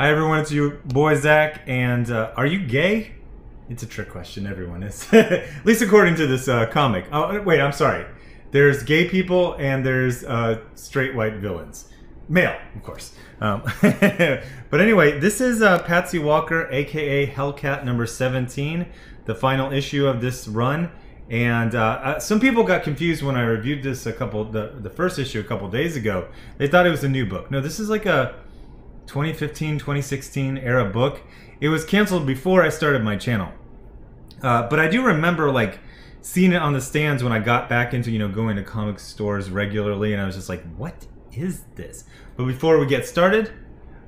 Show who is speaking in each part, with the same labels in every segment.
Speaker 1: Hi everyone, it's you, boy Zack, and uh, are you gay? It's a trick question. Everyone is, at least according to this uh, comic. Oh wait, I'm sorry. There's gay people and there's uh, straight white villains, male, of course. Um, but anyway, this is uh, Patsy Walker, aka Hellcat number 17, the final issue of this run. And uh, uh, some people got confused when I reviewed this a couple the the first issue a couple days ago. They thought it was a new book. No, this is like a 2015 2016 era book. It was canceled before I started my channel, uh, but I do remember like seeing it on the stands when I got back into you know going to comic stores regularly, and I was just like, what is this? But before we get started,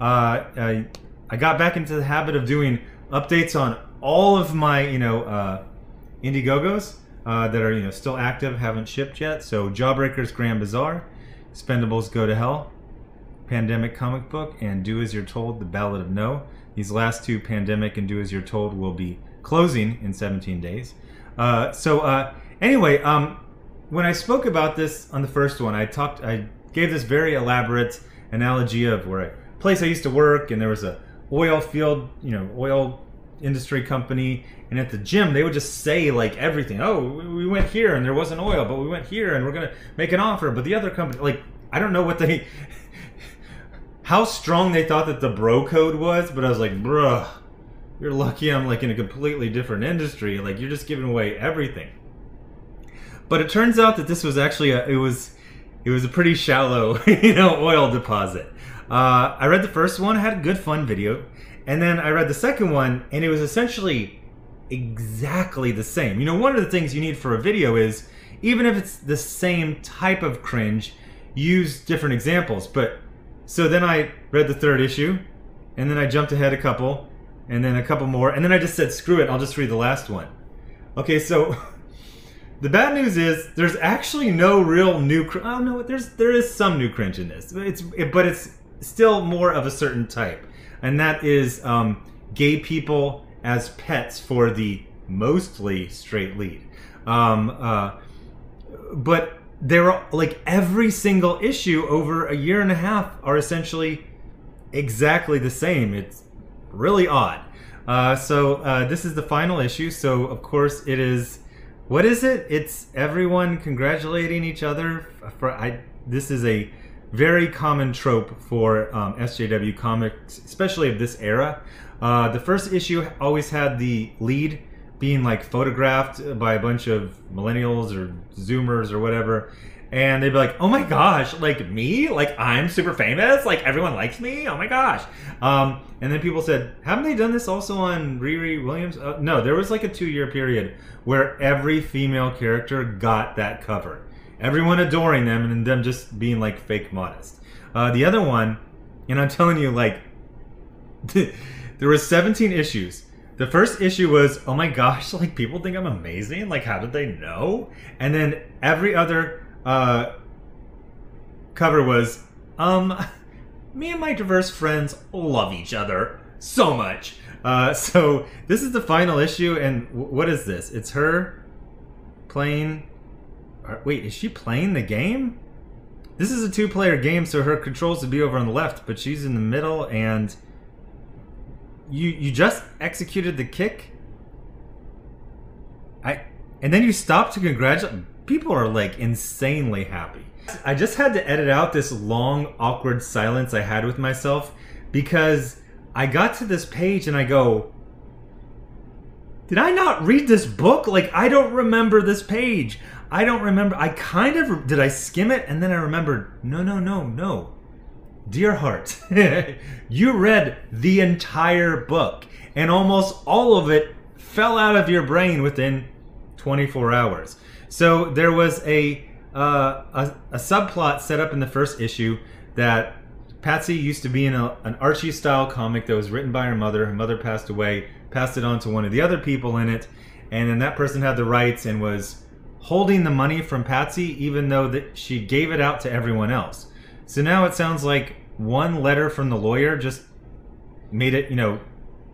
Speaker 1: uh, I, I got back into the habit of doing updates on all of my you know uh, Indiegogos uh, that are you know still active, haven't shipped yet. So Jawbreakers Grand Bizarre, Spendables Go to Hell, Pandemic Comic Book, and Do As You're Told, The Ballad of No. These last two, Pandemic and Do As You're Told, will be closing in 17 days. Uh, so uh, anyway, um, when I spoke about this on the first one, I talked, I gave this very elaborate analogy of where a place I used to work, and there was a oil field, you know, oil industry company and at the gym they would just say like everything oh we went here and there wasn't oil but we went here and we're gonna make an offer but the other company like i don't know what they how strong they thought that the bro code was but i was like bruh you're lucky i'm like in a completely different industry like you're just giving away everything but it turns out that this was actually a it was it was a pretty shallow you know oil deposit uh, i read the first one had a good fun video and then I read the second one, and it was essentially exactly the same. You know, one of the things you need for a video is even if it's the same type of cringe, use different examples. But so then I read the third issue, and then I jumped ahead a couple, and then a couple more, and then I just said, screw it, I'll just read the last one. Okay, so the bad news is there's actually no real new. Cr- oh no, there's there is some new cringe in this. It's it, but it's still more of a certain type and that is um, gay people as pets for the mostly straight lead. Um, uh, but there are like every single issue over a year and a half are essentially exactly the same. It's really odd. Uh, so uh, this is the final issue. So of course it is. What is it? It's everyone congratulating each other for I. This is a very common trope for um, SJW comics, especially of this era. Uh, the first issue always had the lead being like photographed by a bunch of millennials or Zoomers or whatever. And they'd be like, oh my gosh, like me? Like I'm super famous? Like everyone likes me? Oh my gosh. Um, and then people said, haven't they done this also on Riri Williams? Uh, no, there was like a two year period where every female character got that cover everyone adoring them and them just being like fake modest. Uh, the other one, and I'm telling you, like, there were 17 issues. The first issue was, oh my gosh, like people think I'm amazing. Like, how did they know? And then every other uh, cover was, um, me and my diverse friends love each other so much. Uh, so this is the final issue, and what is this? It's her playing Wait, is she playing the game? This is a two-player game, so her controls would be over on the left, but she's in the middle, and you you just executed the kick. I and then you stop to congratulate. People are like insanely happy. I just had to edit out this long, awkward silence I had with myself because I got to this page and I go, did I not read this book? Like, I don't remember this page. I don't remember. I kind of did. I skim it and then I remembered. No, no, no, no. Dear heart, you read the entire book, and almost all of it fell out of your brain within 24 hours. So there was a uh, a, a subplot set up in the first issue that Patsy used to be in a, an Archie style comic that was written by her mother. Her mother passed away, passed it on to one of the other people in it, and then that person had the rights and was holding the money from Patsy, even though that she gave it out to everyone else. So now it sounds like one letter from the lawyer just made it, you know,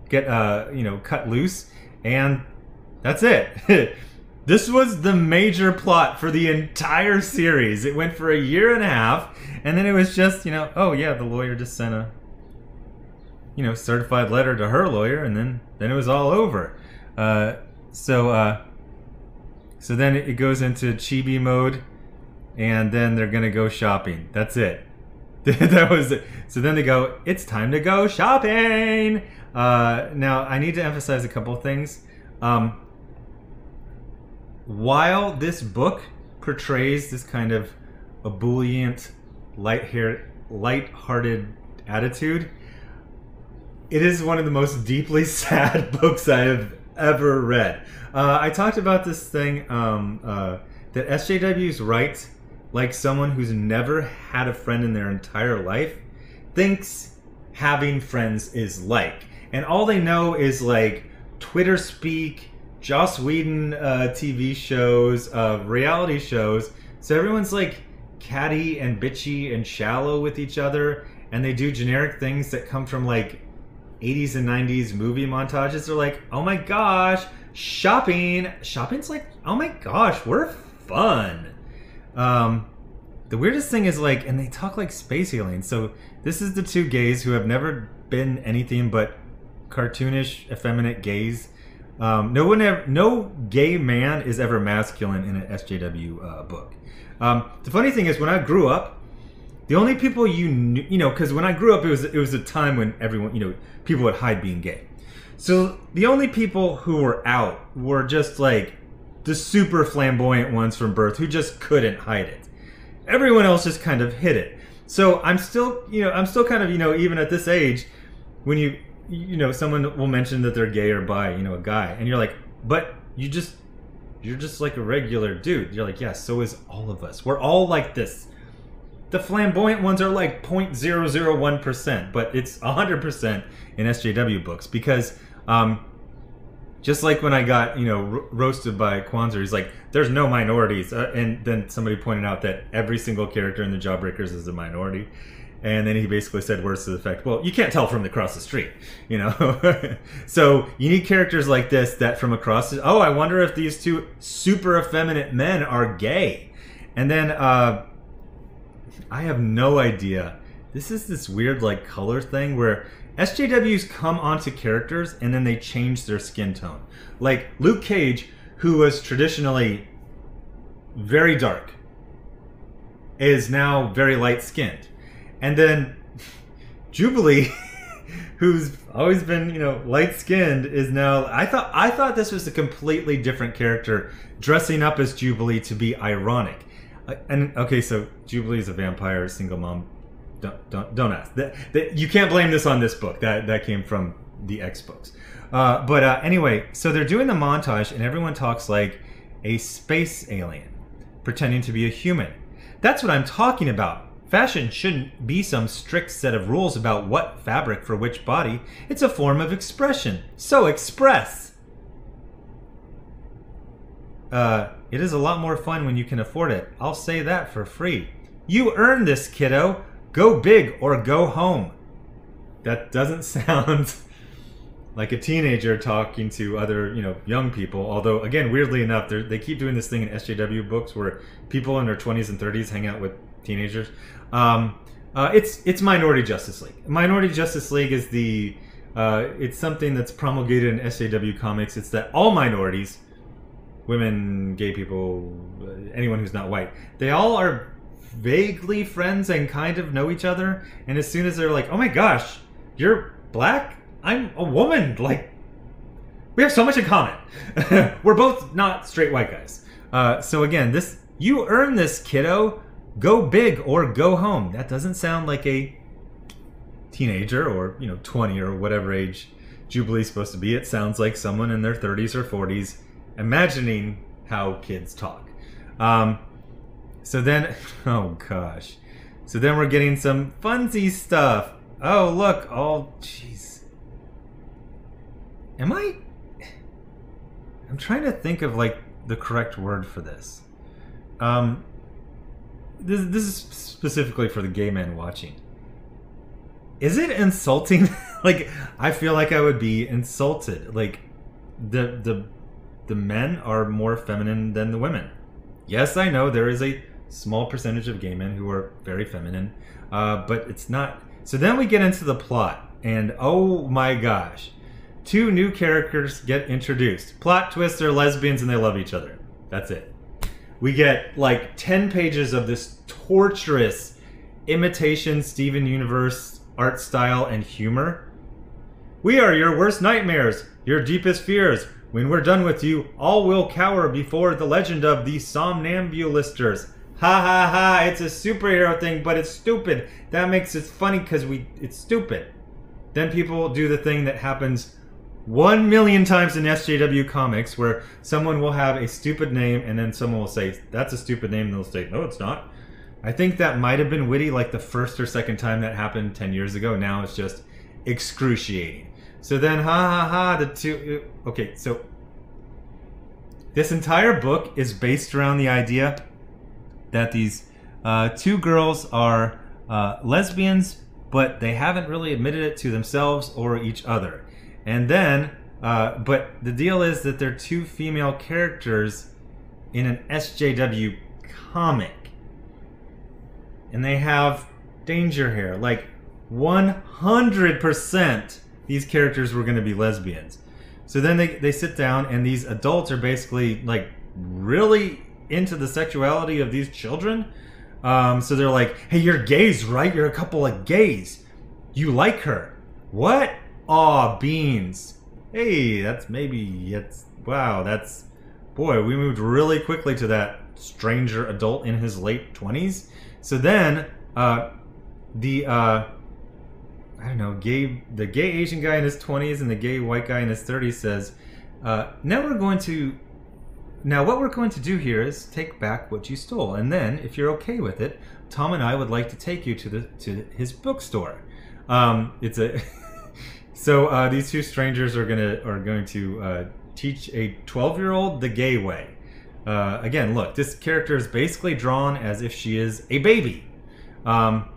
Speaker 1: get uh, you know, cut loose, and that's it. this was the major plot for the entire series. It went for a year and a half, and then it was just, you know, oh yeah, the lawyer just sent a you know, certified letter to her lawyer, and then then it was all over. Uh, so uh, so then it goes into chibi mode, and then they're gonna go shopping. That's it. that was it. So then they go. It's time to go shopping. Uh, now I need to emphasize a couple of things. Um, while this book portrays this kind of ebullient, light-haired, light-hearted attitude, it is one of the most deeply sad books I have ever read. Uh, I talked about this thing um, uh, that SJWs write like someone who's never had a friend in their entire life thinks having friends is like. And all they know is like Twitter speak, Joss Whedon uh, TV shows, uh, reality shows. So everyone's like catty and bitchy and shallow with each other, and they do generic things that come from like 80s and 90s movie montages. They're like, oh my gosh, shopping. Shopping's like, oh my gosh, we're fun. Um, the weirdest thing is like, and they talk like space aliens. So this is the two gays who have never been anything but cartoonish, effeminate gays. Um, no one, ever, no gay man is ever masculine in an SJW uh, book. Um, the funny thing is, when I grew up, the only people you knew, you know, because when I grew up, it was it was a time when everyone, you know, people would hide being gay. So the only people who were out were just like the super flamboyant ones from birth who just couldn't hide it. Everyone else just kind of hid it. So I'm still, you know, I'm still kind of, you know, even at this age, when you, you know, someone will mention that they're gay or bi, you know, a guy, and you're like, but you just, you're just like a regular dude. You're like, yeah, so is all of us. We're all like this. The flamboyant ones are like 0.001%, but it's 100% in SJW books because um, just like when I got you know ro- roasted by Kwanzaa, he's like, "There's no minorities," uh, and then somebody pointed out that every single character in the Jawbreakers is a minority, and then he basically said words to the effect, "Well, you can't tell from across the street, you know." so you need characters like this that from across. The, oh, I wonder if these two super effeminate men are gay, and then uh, I have no idea. This is this weird like color thing where SJWs come onto characters and then they change their skin tone. Like Luke Cage, who was traditionally very dark, is now very light skinned. And then Jubilee, who's always been, you know, light skinned, is now I thought I thought this was a completely different character dressing up as Jubilee to be ironic. Uh, and okay, so Jubilee is a vampire, single mom, don't don't don't ask. That, that you can't blame this on this book. That that came from the X books. Uh, but uh, anyway, so they're doing the montage, and everyone talks like a space alien, pretending to be a human. That's what I'm talking about. Fashion shouldn't be some strict set of rules about what fabric for which body. It's a form of expression. So express. Uh, it is a lot more fun when you can afford it. I'll say that for free. You earned this, kiddo. Go big or go home. That doesn't sound like a teenager talking to other, you know, young people. Although, again, weirdly enough, they keep doing this thing in SJW books where people in their 20s and 30s hang out with teenagers. Um, uh, it's it's Minority Justice League. Minority Justice League is the uh, it's something that's promulgated in SJW comics. It's that all minorities, women, gay people, anyone who's not white, they all are vaguely friends and kind of know each other. And as soon as they're like, "Oh my gosh, you're black. I'm a woman," like we have so much in common. We're both not straight white guys. Uh, so again, this you earn this, kiddo. Go big or go home. That doesn't sound like a teenager or you know 20 or whatever age Jubilee's supposed to be. It sounds like someone in their 30s or 40s imagining how kids talk. Um, so then, oh gosh. So then we're getting some funsy stuff. Oh, look. Oh, jeez. Am I. I'm trying to think of, like, the correct word for this. Um, this, this is specifically for the gay men watching. Is it insulting? like, I feel like I would be insulted. Like, the, the, the men are more feminine than the women. Yes, I know there is a small percentage of gay men who are very feminine, uh, but it's not. So then we get into the plot. and oh my gosh, two new characters get introduced. Plot twist: they're lesbians and they love each other. That's it. We get like ten pages of this torturous imitation Steven Universe art style and humor. We are your worst nightmares, your deepest fears. When we're done with you, all will cower before the legend of the Somnambulisters. Ha ha ha, it's a superhero thing, but it's stupid. That makes it funny because we it's stupid. Then people do the thing that happens one million times in SJW comics where someone will have a stupid name and then someone will say, That's a stupid name, and they'll say, No, it's not. I think that might have been witty like the first or second time that happened 10 years ago. Now it's just excruciating. So then, ha ha ha, the two. Uh, okay, so this entire book is based around the idea that these uh, two girls are uh, lesbians, but they haven't really admitted it to themselves or each other. And then, uh, but the deal is that they're two female characters in an SJW comic. And they have danger hair. Like 100% these characters were going to be lesbians. So then they, they sit down, and these adults are basically like really into the sexuality of these children. Um, so they're like, hey, you're gays, right? You're a couple of gays. You like her. What? Aw, beans. Hey, that's maybe, it's, wow, that's, boy, we moved really quickly to that stranger adult in his late 20s. So then, uh, the, uh, I don't know, gay, the gay Asian guy in his 20s and the gay white guy in his 30s says, uh, now we're going to now, what we're going to do here is take back what you stole, and then, if you're okay with it, Tom and I would like to take you to the to his bookstore. Um, it's a so uh, these two strangers are gonna are going to uh, teach a 12 year old the gay way. Uh, again, look, this character is basically drawn as if she is a baby. Um,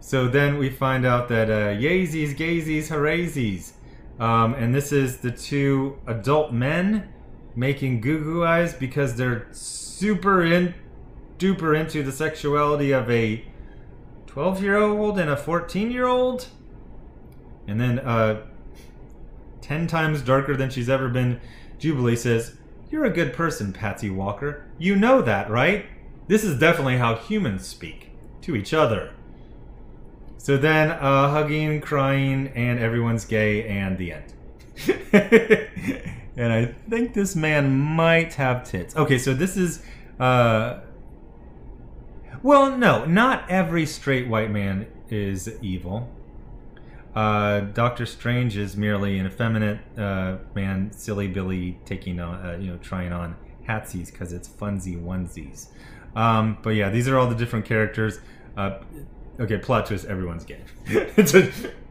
Speaker 1: so then we find out that uh, Yaysies, Gaysies, Hooraysies. Um, and this is the two adult men making goo goo eyes because they're super in duper into the sexuality of a 12 year old and a 14 year old. And then, uh, 10 times darker than she's ever been, Jubilee says, You're a good person, Patsy Walker. You know that, right? This is definitely how humans speak to each other. So then, uh, hugging, crying, and everyone's gay, and the end. and I think this man might have tits. Okay, so this is. Uh, well, no, not every straight white man is evil. Uh, Doctor Strange is merely an effeminate uh, man, silly Billy, taking on, uh, you know, trying on hatsies because it's funsy onesies. Um, but yeah, these are all the different characters. Uh, okay, plot twist: everyone's gay.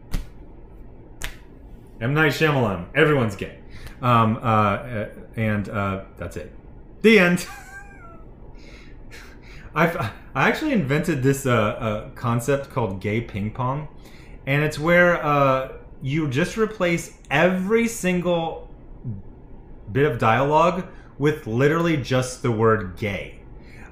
Speaker 1: M Night Shyamalan. Everyone's gay. Um, uh, uh, and uh, that's it. The end. I've I actually invented this uh, uh, concept called gay ping pong, and it's where uh, you just replace every single bit of dialogue with literally just the word gay.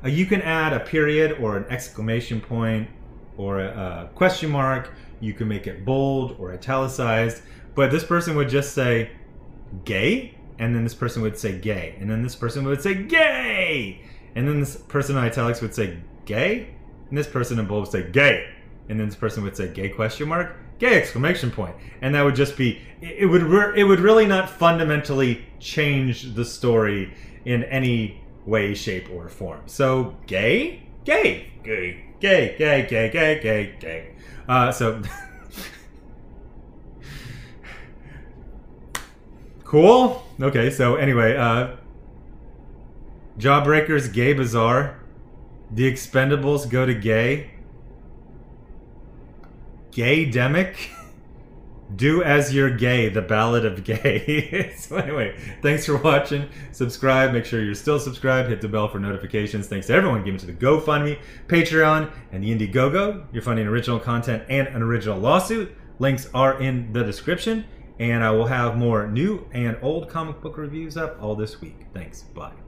Speaker 1: You can add a period or an exclamation point or a, a question mark. You can make it bold or italicized, but this person would just say gay, and then this person would say gay, and then this person would say gay, and then this person in italics would say gay, and this person in bold would say gay, and then this person would say gay question mark, gay exclamation point, and that would just be it would re- it would really not fundamentally change the story in any way, shape, or form. So gay, gay, gay, gay, gay, gay, gay, gay, gay. Uh, so. Cool. Okay, so anyway, uh, Jawbreakers Gay Bizarre. The Expendables go to gay. Gay Demic. Do as you're gay, the ballad of gay. so anyway, thanks for watching. Subscribe. Make sure you're still subscribed. Hit the bell for notifications. Thanks to everyone giving to the GoFundMe, Patreon, and the Indiegogo. You're funding original content and an original lawsuit. Links are in the description. And I will have more new and old comic book reviews up all this week. Thanks. Bye.